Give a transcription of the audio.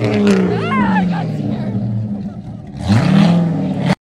Ah, I got.